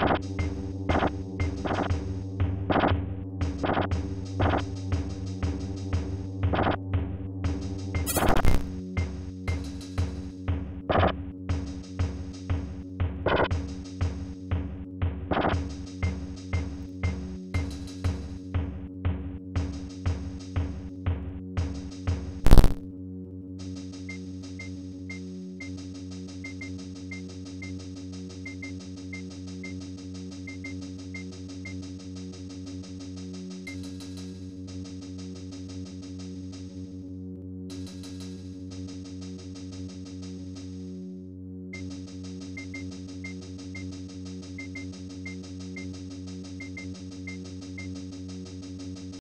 you